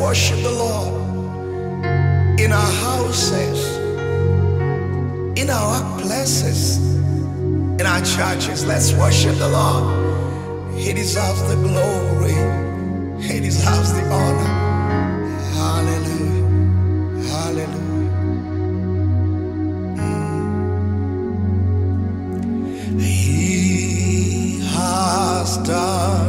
worship the Lord in our houses, in our places, in our churches. Let's worship the Lord. He deserves the glory. He deserves the honor. Hallelujah. Hallelujah. He has done.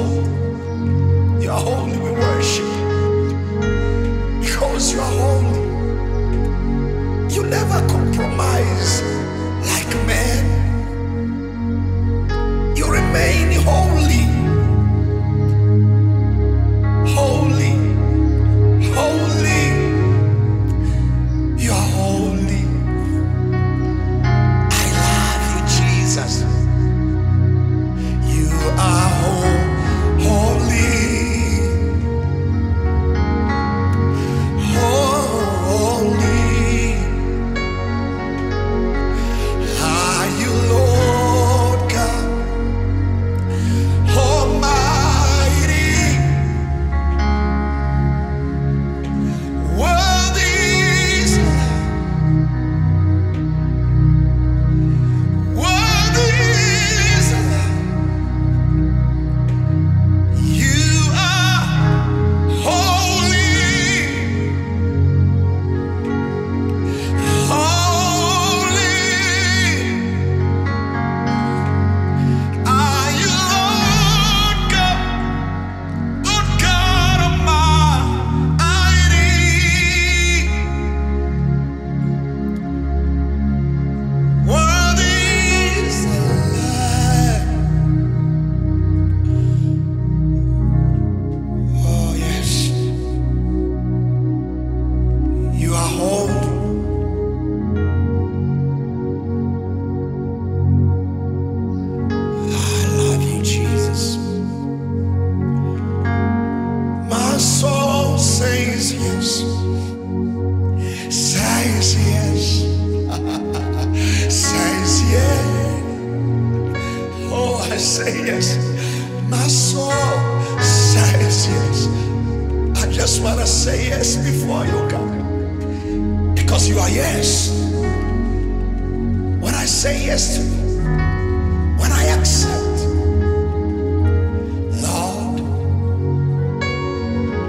Yes,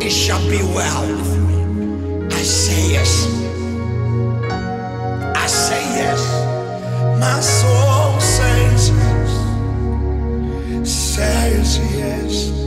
it shall be well. I say yes. I say yes. My soul says says yes.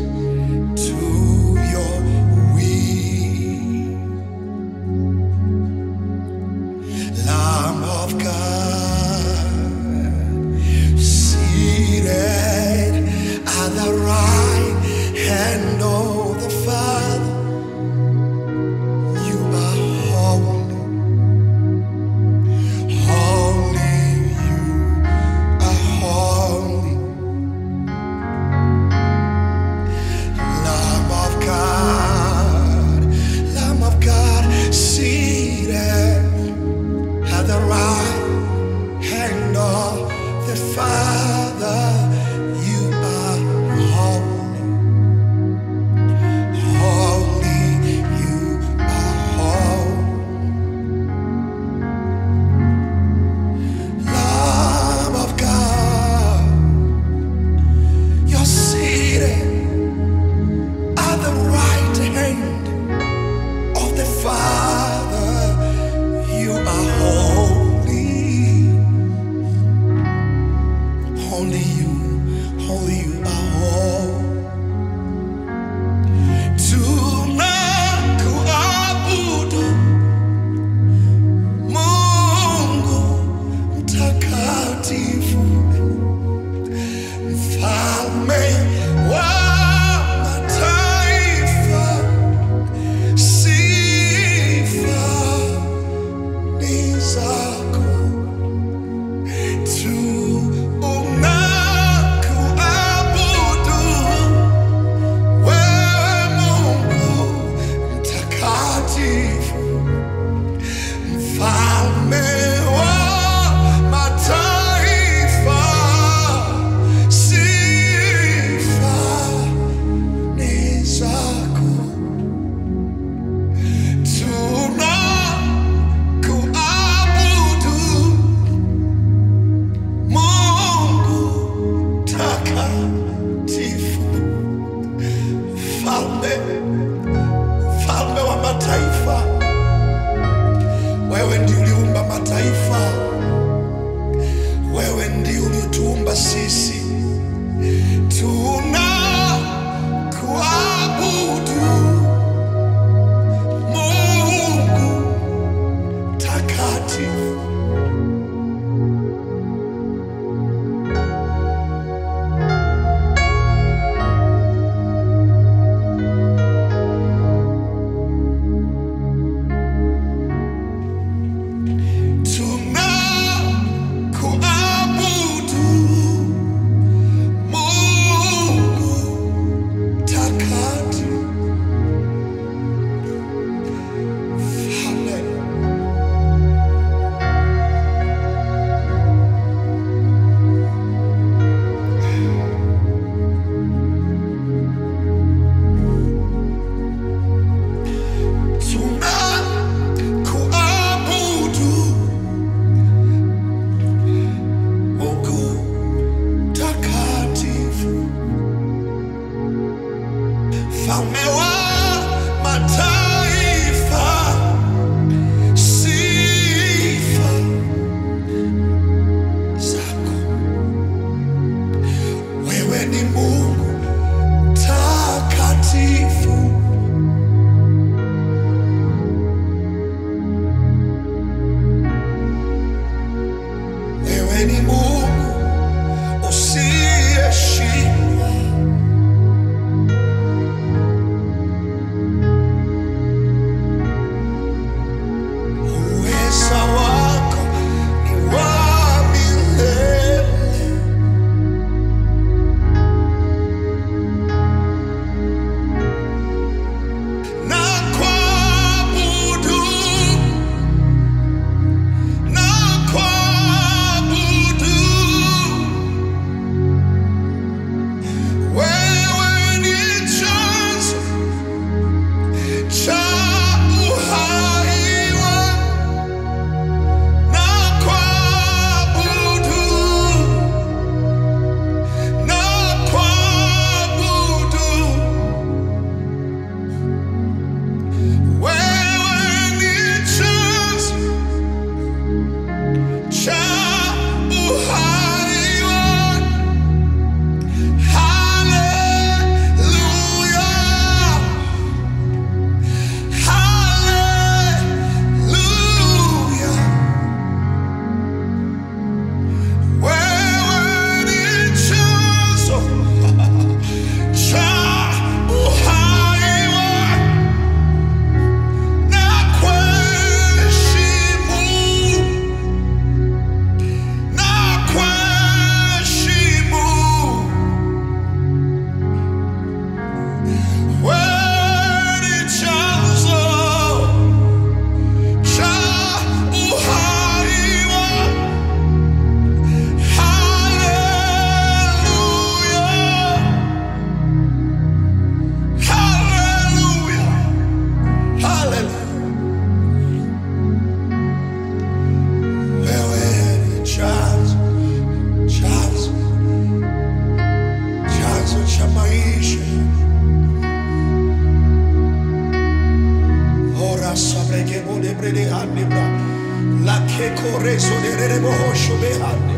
koreso derere bohosho behande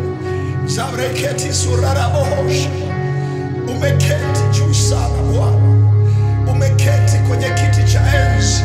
zabreketi surara bohosho umeketi juu sana bwana umeketi kwenye kiti cha enzi.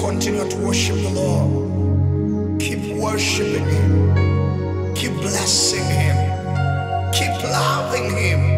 continue to worship the Lord. Keep worshiping Him. Keep blessing Him. Keep loving Him.